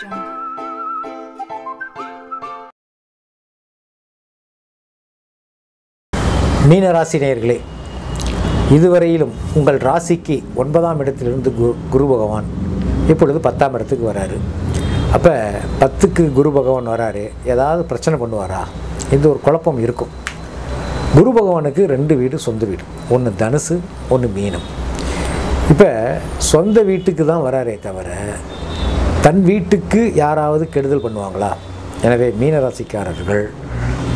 jungle. மீன ராசி நேயர்களே இதுவரையிலும் உங்கள் ராசிக்கு ஒன்பதாம் இடத்திலிருந்து கு குரு பகவான் இப்பொழுது பத்தாம் இடத்துக்கு வராரு. அப்போ பத்துக்கு குரு பகவான் வராரு ஏதாவது பிரச்சனை பண்ணுவாரா? இந்த ஒரு குழப்பம் இருக்கும். குரு பகவானுக்கு ரெண்டு வீடு சொந்த வீடு. ஒன்று தனுசு ஒன்று மீனம். இப்போ சொந்த வீட்டுக்கு தான் வராரே தவிர தன் வீட்டுக்கு யாராவது கெடுதல் பண்ணுவாங்களா? எனவே மீனராசிக்காரர்கள்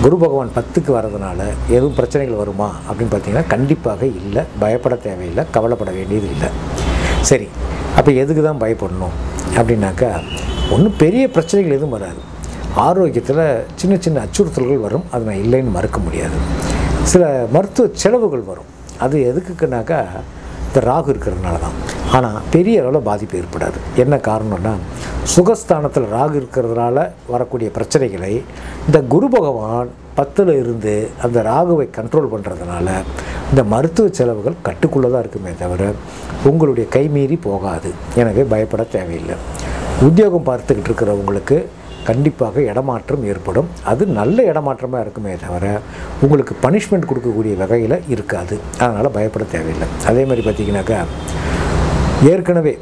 குரு பகவான் பத்துக்கு வர்றதுனால எதுவும் பிரச்சனைகள் வருமா அப்படின்னு பார்த்தீங்கன்னா கண்டிப்பாக இல்லை. பயப்பட தேவையில்லை. கவலைப்பட வேண்டியது இல்லை. சரி அப்போ எதுக்கு தான் பயப்படணும்? அப்படின்னாக்கா ஒன்றும் பெரிய பிரச்சனைகள் எதுவும் வராது. ஆரோக்கியத்தில் சின்ன சின்ன அச்சுறுத்தல்கள் வரும். அது நான் இல்லைன்னு மறுக்க முடியாது. சில மருத்துவ செலவுகள் வரும். அது எதுக்குனாக்கா இந்த ராகு இருக்கிறதுனால தான் ஆனால் பெரிய அளவில் பாதிப்பு ஏற்படாது. என்ன காரணம்னா சுகஸ்தானத்தில் ராகு இருக்கிறதுனால வரக்கூடிய பிரச்சனைகளை இந்த குரு பகவான் பத்தில் இருந்து அந்த ராகுவை கண்ட்ரோல் பண்ணுறதுனால இந்த மருத்துவ செலவுகள் கட்டுக்குள்ளே தான் இருக்குமே தவிர உங்களுடைய கைமீறி போகாது. எனவே பயப்பட தேவையில்லை. உத்தியோகம் பார்த்துக்கிட்டு இருக்கிறவங்களுக்கு கண்டிப்பாக இடமாற்றம் ஏற்படும். அது நல்ல இடமாற்றமாக இருக்குமே தவிர உங்களுக்கு பனிஷ்மெண்ட் கொடுக்கக்கூடிய வகையில் இருக்காது. அதனால் பயப்பட தேவையில்லை. அதே மாதிரி பார்த்தீங்கன்னாக்கா ஏற்கனவே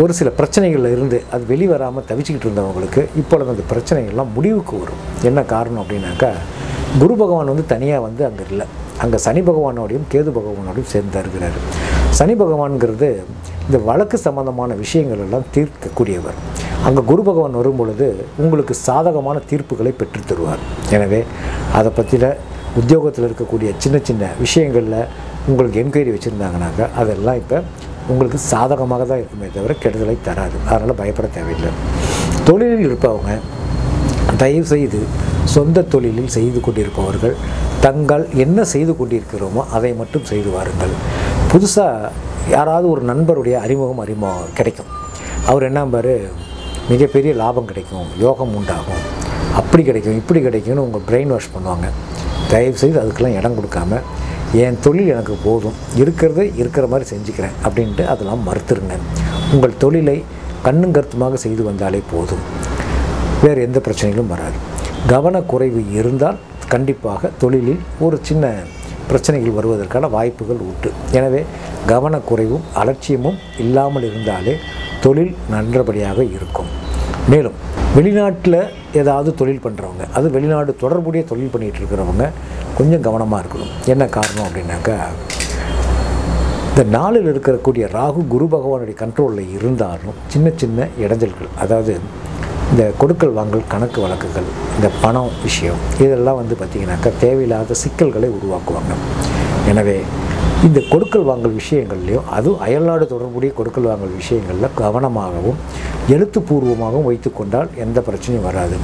ஒரு சில பிரச்சனைகளில் இருந்து அது வெளிவராமல் தவிச்சுக்கிட்டு இருந்தவங்களுக்கு இப்பொழுது அந்த பிரச்சனைகள்லாம் முடிவுக்கு வரும். என்ன காரணம் அப்படின்னாக்கா குரு பகவான் வந்து தனியாக வந்து அங்கே இல்லை. அங்கே சனி பகவானோடையும் கேது பகவானோடையும் சேர்ந்து இருக்கிறார். சனி பகவான்கிறது இந்த வழக்கு சம்பந்தமான விஷயங்கள் எல்லாம் தீர்க்கக்கூடியவர். அங்கே குரு பகவான் வரும் பொழுது உங்களுக்கு சாதகமான தீர்ப்புகளை பெற்றுத் தருவார். எனவே அதை பற்றின உத்தியோகத்தில் இருக்கக்கூடிய சின்ன சின்ன விஷயங்களில் உங்களுக்கு என்கொயரி வச்சுருந்தாங்கனாக்கா அதெல்லாம் இப்போ உங்களுக்கு சாதகமாக தான் இருக்குமே தவிர கெடுதலை தராது. அதனால் பயப்பட தேவையில்லை. தொழிலில் இருப்பவங்க தயவு செய்து சொந்த தொழிலில் செய்து கொண்டிருப்பவர்கள் தங்கள் என்ன செய்து கொண்டிருக்கிறோமோ அதை மட்டும் செய்து வாருங்கள். புதுசாக யாராவது ஒரு நண்பருடைய அறிமுகம் அறிமுகம் கிடைக்கும். அவர் என்ன பாரு மிகப்பெரிய லாபம் கிடைக்கும் யோகம் உண்டாகும் அப்படி கிடைக்கும் இப்படி கிடைக்கும்னு உங்கள் பிரெயின் வாஷ் பண்ணுவாங்க. தயவு செய்து அதுக்கெல்லாம் இடம் கொடுக்காம என் தொழில் எனக்கு போதும். இருக்கிறத இருக்கிற மாதிரி செஞ்சுக்கிறேன் அப்படின்ட்டு அதெல்லாம் மறுத்துருங்க. உங்கள் தொழிலை கண்ணும் கருத்துமாக செய்து வந்தாலே போதும். வேறு எந்த பிரச்சனைகளும் வராது. கவனக்குறைவு இருந்தால் கண்டிப்பாக தொழிலில் ஒரு சின்ன பிரச்சனைகள் வருவதற்கான வாய்ப்புகள் உண்டு. எனவே கவனக்குறைவும் அலட்சியமும் இல்லாமல் இருந்தாலே தொழில் நன்றபடியாக இருக்கும். மேலும் வெளிநாட்டில் ஏதாவது தொழில் பண்ணுறவங்க அது வெளிநாடு தொடர்புடைய தொழில் பண்ணிகிட்டு இருக்கிறவங்க கொஞ்சம் கவனமாக இருக்கணும். என்ன காரணம் அப்படின்னாக்கா இந்த நாளில் இருக்கக்கூடிய ராகு குரு பகவானுடைய கண்ட்ரோலில் இருந்தாலும் சின்ன சின்ன இடைஞ்சல்கள் அதாவது இந்த கொடுக்கல் வாங்கல் கணக்கு வழக்குகள் இந்த பணம் விஷயம் இதெல்லாம் வந்து பார்த்திங்கனாக்கா தேவையில்லாத சிக்கல்களை உருவாக்குவாங்க. எனவே இந்த கொடுக்கல் வாங்கல் விஷயங்கள்லையும் அதுவும் அயல்நாடு தொடர்புடைய கொடுக்கல் வாங்கல் விஷயங்களில் கவனமாகவும் எழுத்துப்பூர்வமாகவும் வைத்துக்கொண்டால் எந்த பிரச்சனையும் வராது.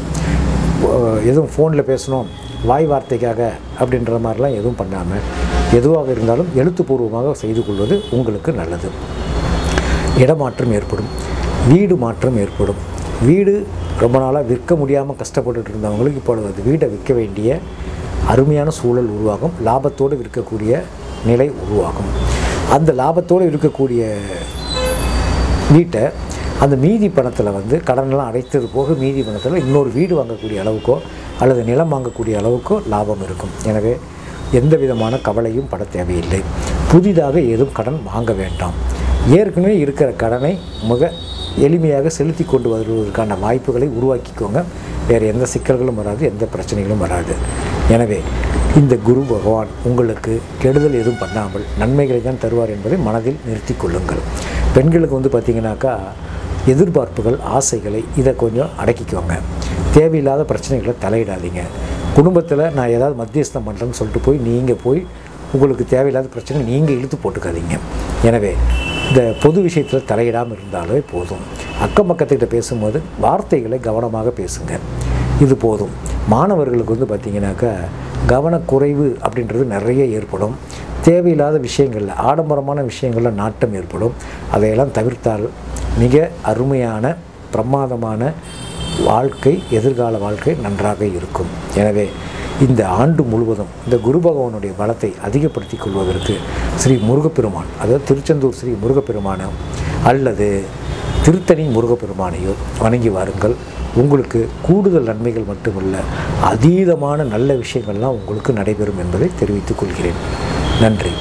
எதுவும் ஃபோனில் பேசணும் வாய் வார்த்தைக்காக அப்படின்ற மாதிரிலாம் எதுவும் பண்ணாமல் எதுவாக இருந்தாலும் எழுத்துப்பூர்வமாக செய்து கொள்வது உங்களுக்கு நல்லது. இடமாற்றம் ஏற்படும் வீடு மாற்றம் ஏற்படும். வீடு ரொம்ப நாளாக விற்க முடியாமல் கஷ்டப்பட்டுட்டு இருந்தவங்களுக்கு இப்பொழுது வீடை விற்க வேண்டிய அருமையான சூழல் உருவாகும். லாபத்தோடு விற்கக்கூடிய நிலை உருவாகும். அந்த லாபத்தோடு இருக்கக்கூடிய வீட்டை அந்த மீதி பணத்தில் வந்து கடனெல்லாம் அடைத்தது போக மீதி பணத்தில் இன்னொரு வீடு வாங்கக்கூடிய அளவுக்கோ அல்லது நிலம் வாங்கக்கூடிய அளவுக்கோ லாபம் இருக்கும். எனவே எந்த விதமான கவலையும் பட தேவையில்லை. புதிதாக ஏதும் கடன் வாங்க வேண்டாம். ஏற்கனவே இருக்கிற கடனை மிக எளிமையாக செலுத்தி கொண்டு வருவதற்கான வாய்ப்புகளை உருவாக்கிக்கோங்க. வேறு எந்த சிக்கல்களும் வராது எந்த பிரச்சனைகளும் வராது. எனவே இந்த குரு பகவான் உங்களுக்கு கெடுதல் எதுவும் பண்ணாமல் நன்மைகளை தான் தருவார் என்பதை மனதில் நிறுத்தி கொள்ளுங்கள். பெண்களுக்கு வந்து பார்த்திங்கனாக்கா எதிர்பார்ப்புகள் ஆசைகளை இதை கொஞ்சம் அடக்கிக்கோங்க. தேவையில்லாத பிரச்சனைகளை தலையிடாதீங்க. குடும்பத்தில் நான் ஏதாவது மத்தியஸ்தம் பண்ணுறேன்னு சொல்லிட்டு போய் நீங்கள் போய் உங்களுக்கு தேவையில்லாத பிரச்சனை நீங்கள் இழுத்து போட்டுக்காதீங்க. எனவே இந்த பொது விஷயத்தில் தலையிடாமல் இருந்தாலே போதும். அக்கம் பக்கத்துக்கிட்ட பேசும்போது வார்த்தைகளை கவனமாக பேசுங்க. இது போதும். மாணவர்களுக்கு வந்து பார்த்திங்கனாக்கா கவனக்குறைவு அப்படின்றது நிறைய ஏற்படும். தேவையில்லாத விஷயங்களில் ஆடம்பரமான விஷயங்களில் நாட்டம் ஏற்படும். அதையெல்லாம் தவிர்த்தால் மிக அருமையான பிரமாதமான வாழ்க்கை எதிர்கால வாழ்க்கை நன்றாக இருக்கும். எனவே இந்த ஆண்டு முழுவதும் இந்த குரு பகவானுடைய பலத்தை அதிகப்படுத்திக் கொள்வதற்கு ஸ்ரீ முருகப்பெருமான் அதாவது திருச்செந்தூர் ஸ்ரீ முருகப்பெருமானோ அல்லது திருத்தணி முருகப்பெருமானையோ வணங்கி வாருங்கள். உங்களுக்கு கூடுதல் நன்மைகள் மட்டுமல்ல அதீதமான நல்ல விஷயங்கள்லாம் உங்களுக்கு நடைபெறும் என்பதை தெரிவித்துக் கொள்கிறேன். நன்றி.